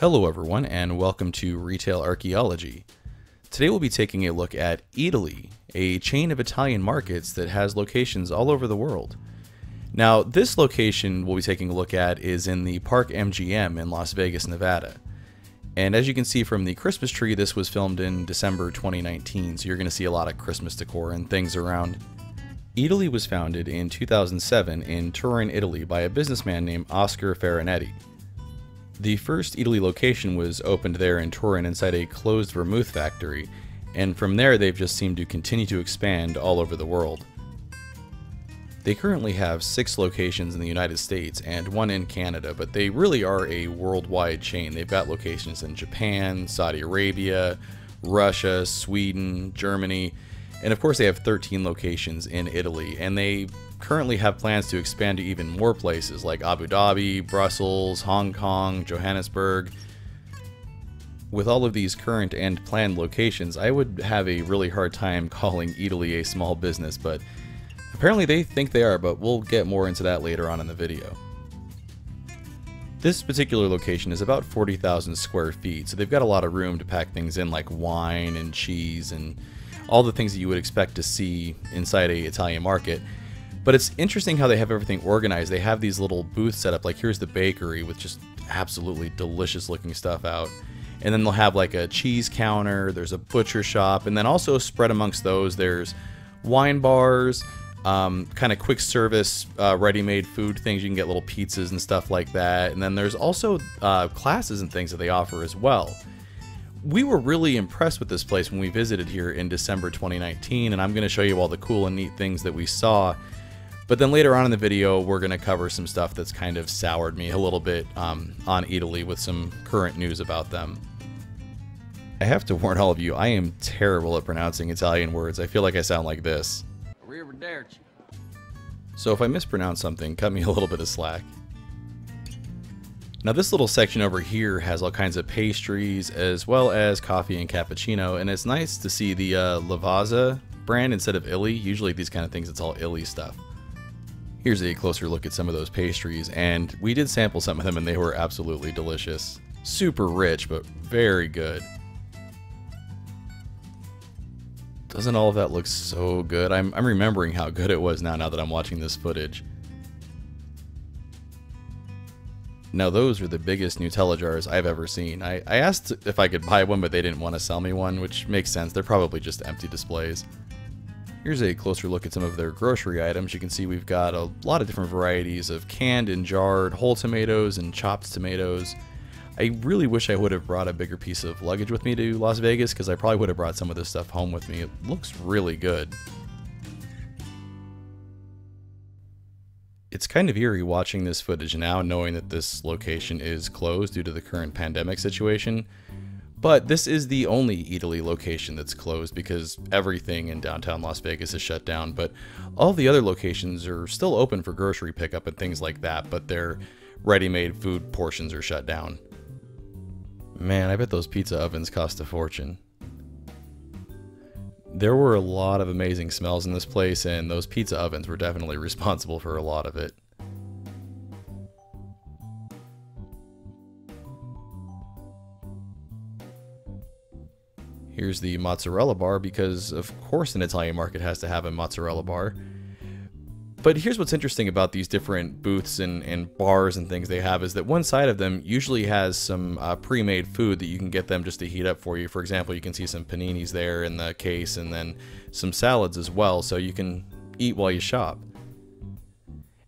Hello, everyone, and welcome to Retail Archaeology. Today we'll be taking a look at Eataly, a chain of Italian markets that has locations all over the world. Now, this location we'll be taking a look at is in the Park MGM in Las Vegas, Nevada. And as you can see from the Christmas tree, this was filmed in December 2019, so you're going to see a lot of Christmas decor and things around. Eataly was founded in 2007 in Turin, Italy by a businessman named Oscar Farinetti. The first Eataly location was opened there in Turin inside a closed vermouth factory, and from there they've just seemed to continue to expand all over the world. They currently have six locations in the United States and one in Canada, but they really are a worldwide chain. They've got locations in Japan, Saudi Arabia, Russia, Sweden, Germany, and of course they have 13 locations in Eataly, and they currently have plans to expand to even more places like Abu Dhabi, Brussels, Hong Kong, Johannesburg. With all of these current and planned locations, I would have a really hard time calling Italy a small business, but apparently they think they are, but we'll get more into that later on in the video. This particular location is about 40,000 square feet, so they've got a lot of room to pack things in like wine and cheese and all the things that you would expect to see inside a Italian market. But it's interesting how they have everything organized. They have these little booths set up. Like here's the bakery with just absolutely delicious looking stuff out. And then they'll have like a cheese counter, there's a butcher shop, and then also spread amongst those, there's wine bars, um, kind of quick service, uh, ready made food things. You can get little pizzas and stuff like that. And then there's also uh, classes and things that they offer as well. We were really impressed with this place when we visited here in December 2019, and I'm going to show you all the cool and neat things that we saw but then later on in the video, we're going to cover some stuff that's kind of soured me a little bit um, on Eataly with some current news about them. I have to warn all of you, I am terrible at pronouncing Italian words. I feel like I sound like this. So if I mispronounce something, cut me a little bit of slack. Now this little section over here has all kinds of pastries as well as coffee and cappuccino and it's nice to see the uh, Lavazza brand instead of Illy. Usually these kind of things it's all Illy stuff. Here's a closer look at some of those pastries, and we did sample some of them and they were absolutely delicious. Super rich, but very good. Doesn't all of that look so good? I'm, I'm remembering how good it was now, now that I'm watching this footage. Now those are the biggest Nutella jars I've ever seen. I, I asked if I could buy one, but they didn't want to sell me one, which makes sense. They're probably just empty displays. Here's a closer look at some of their grocery items. You can see we've got a lot of different varieties of canned and jarred whole tomatoes and chopped tomatoes. I really wish I would have brought a bigger piece of luggage with me to Las Vegas because I probably would have brought some of this stuff home with me. It looks really good. It's kind of eerie watching this footage now knowing that this location is closed due to the current pandemic situation. But this is the only Eataly location that's closed because everything in downtown Las Vegas is shut down. But all the other locations are still open for grocery pickup and things like that, but their ready made food portions are shut down. Man, I bet those pizza ovens cost a fortune. There were a lot of amazing smells in this place, and those pizza ovens were definitely responsible for a lot of it. Here's the mozzarella bar because, of course, an Italian market has to have a mozzarella bar. But here's what's interesting about these different booths and, and bars and things they have is that one side of them usually has some uh, pre-made food that you can get them just to heat up for you. For example, you can see some paninis there in the case and then some salads as well, so you can eat while you shop.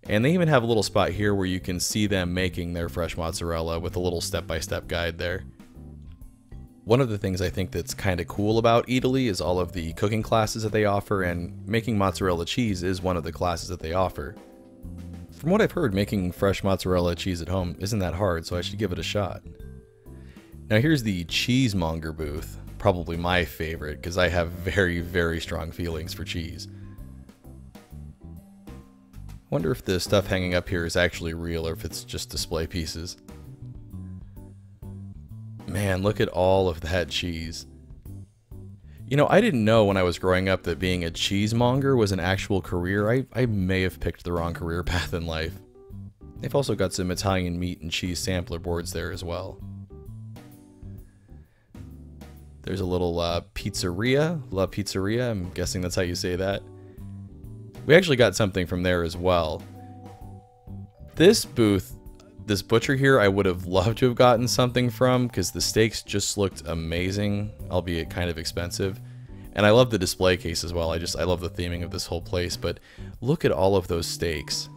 And they even have a little spot here where you can see them making their fresh mozzarella with a little step-by-step -step guide there. One of the things I think that's kind of cool about Eataly is all of the cooking classes that they offer, and making mozzarella cheese is one of the classes that they offer. From what I've heard, making fresh mozzarella cheese at home isn't that hard, so I should give it a shot. Now here's the cheesemonger booth, probably my favorite because I have very, very strong feelings for cheese. Wonder if the stuff hanging up here is actually real or if it's just display pieces. Man, look at all of that cheese. You know, I didn't know when I was growing up that being a cheesemonger was an actual career. I, I may have picked the wrong career path in life. They've also got some Italian meat and cheese sampler boards there as well. There's a little uh, pizzeria, La Pizzeria. I'm guessing that's how you say that. We actually got something from there as well. This booth, this butcher here, I would have loved to have gotten something from because the steaks just looked amazing, albeit kind of expensive. And I love the display case as well. I just, I love the theming of this whole place. But look at all of those steaks.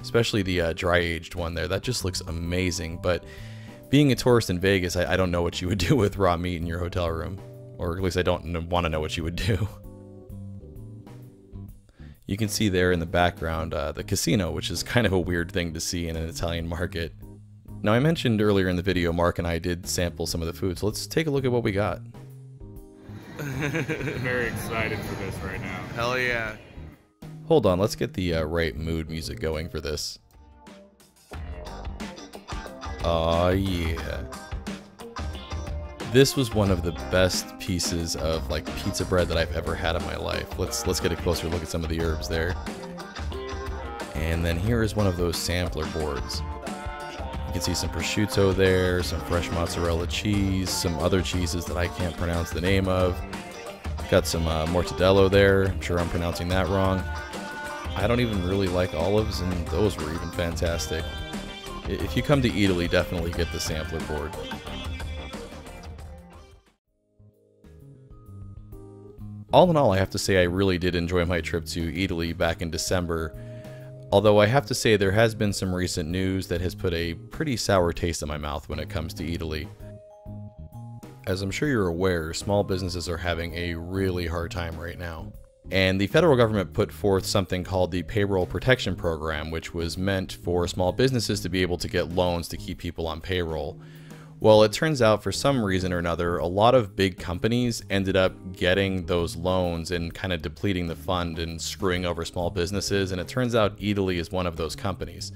Especially the uh, dry aged one there. That just looks amazing. But being a tourist in Vegas, I, I don't know what you would do with raw meat in your hotel room. Or at least I don't want to know what you would do. You can see there in the background uh, the casino, which is kind of a weird thing to see in an Italian market. Now I mentioned earlier in the video Mark and I did sample some of the food, so let's take a look at what we got. Very excited for this right now. Hell yeah. Hold on, let's get the uh, right mood music going for this. Oh yeah. This was one of the best pieces of like pizza bread that I've ever had in my life. Let's let's get a closer look at some of the herbs there. And then here is one of those sampler boards. You can see some prosciutto there, some fresh mozzarella cheese, some other cheeses that I can't pronounce the name of. Got some uh, mortadello there. I'm sure I'm pronouncing that wrong. I don't even really like olives, and those were even fantastic. If you come to Eataly, definitely get the sampler board. All in all, I have to say I really did enjoy my trip to Eataly back in December. Although I have to say there has been some recent news that has put a pretty sour taste in my mouth when it comes to Eataly. As I'm sure you're aware, small businesses are having a really hard time right now. And the federal government put forth something called the Payroll Protection Program, which was meant for small businesses to be able to get loans to keep people on payroll. Well, it turns out for some reason or another, a lot of big companies ended up getting those loans and kind of depleting the fund and screwing over small businesses. And it turns out Eataly is one of those companies.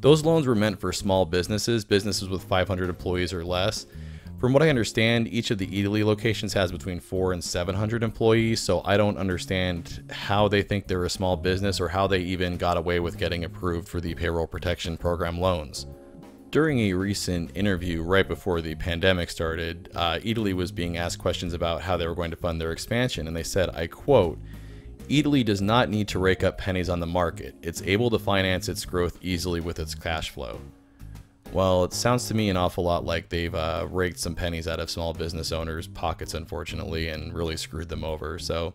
Those loans were meant for small businesses, businesses with 500 employees or less. From what I understand, each of the Eataly locations has between 4 and 700 employees, so I don't understand how they think they're a small business or how they even got away with getting approved for the payroll protection program loans. During a recent interview right before the pandemic started, uh, Eataly was being asked questions about how they were going to fund their expansion, and they said, I quote, Eataly does not need to rake up pennies on the market. It's able to finance its growth easily with its cash flow. Well, it sounds to me an awful lot like they've uh, raked some pennies out of small business owners' pockets, unfortunately, and really screwed them over. So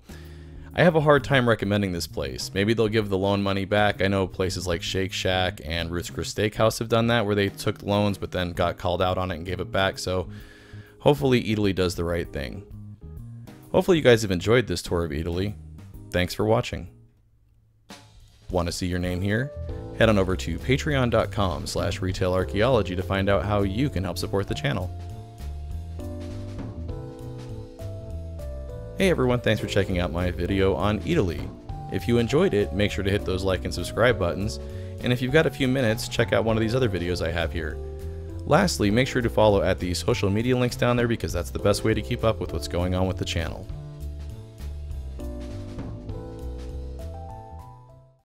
I have a hard time recommending this place. Maybe they'll give the loan money back. I know places like Shake Shack and Ruth's Chris Steakhouse have done that, where they took loans but then got called out on it and gave it back. So hopefully Eataly does the right thing. Hopefully you guys have enjoyed this tour of Eataly. Thanks for watching. Want to see your name here? Head on over to patreon.com slash retailarchaeology to find out how you can help support the channel. Hey everyone, thanks for checking out my video on Eataly. If you enjoyed it, make sure to hit those like and subscribe buttons, and if you've got a few minutes, check out one of these other videos I have here. Lastly, make sure to follow at the social media links down there because that's the best way to keep up with what's going on with the channel.